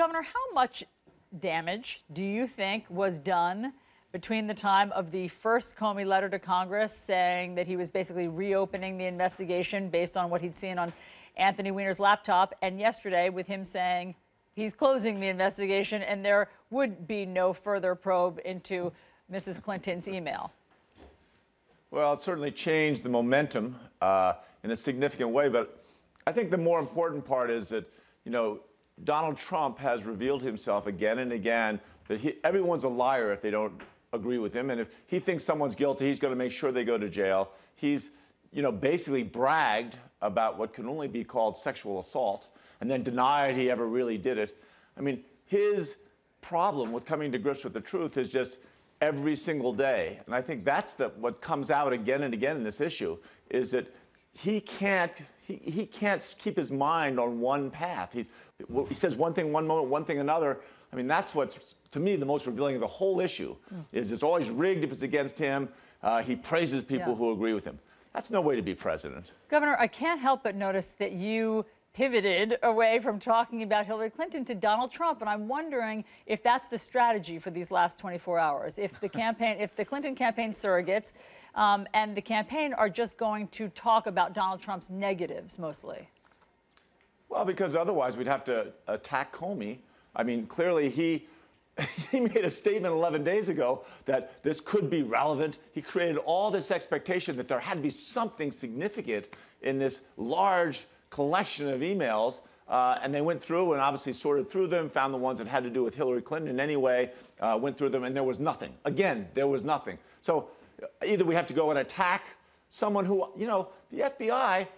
Governor, how much damage do you think was done between the time of the first Comey letter to Congress saying that he was basically reopening the investigation based on what he'd seen on Anthony Weiner's laptop, and yesterday with him saying he's closing the investigation and there would be no further probe into Mrs. Clinton's email? Well, it certainly changed the momentum uh, in a significant way, but I think the more important part is that, you know, Donald Trump has revealed himself again and again that he, everyone's a liar if they don't agree with him. And if he thinks someone's guilty, he's going to make sure they go to jail. He's, you know, basically bragged about what can only be called sexual assault and then denied he ever really did it. I mean, his problem with coming to grips with the truth is just every single day. And I think that's the, what comes out again and again in this issue is that he can't, he, he can't keep his mind on one path. He's, he says one thing one moment, one thing another. I mean, that's what's, to me, the most revealing of the whole issue, is it's always rigged if it's against him. Uh, he praises people yeah. who agree with him. That's no way to be president. Governor, I can't help but notice that you pivoted away from talking about Hillary Clinton to Donald Trump, and I'm wondering if that's the strategy for these last 24 hours. If the campaign, if the Clinton campaign surrogates um, and the campaign are just going to talk about Donald Trump's negatives mostly. Well, because otherwise we'd have to attack Comey I mean, clearly he he made a statement 11 days ago that this could be relevant. He created all this expectation that there had to be something significant in this large collection of emails. Uh, and they went through and obviously sorted through them, found the ones that had to do with Hillary Clinton in any way, uh, went through them, and there was nothing. Again, there was nothing. So either we have to go and attack someone who, you know, the FBI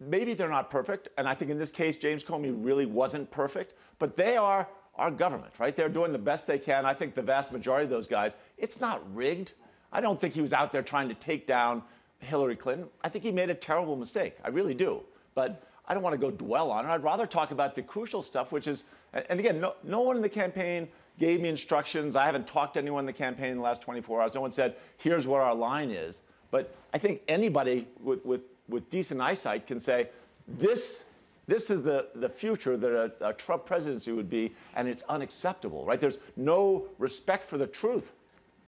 maybe they're not perfect, and I think in this case, James Comey really wasn't perfect, but they are our government, right? They're doing the best they can. I think the vast majority of those guys, it's not rigged. I don't think he was out there trying to take down Hillary Clinton. I think he made a terrible mistake. I really do. But I don't want to go dwell on it. I'd rather talk about the crucial stuff, which is, and again, no, no one in the campaign gave me instructions. I haven't talked to anyone in the campaign in the last 24 hours. No one said, here's what our line is. But I think anybody with, with with decent eyesight can say, this, this is the, the future that a, a Trump presidency would be, and it's unacceptable, right? There's no respect for the truth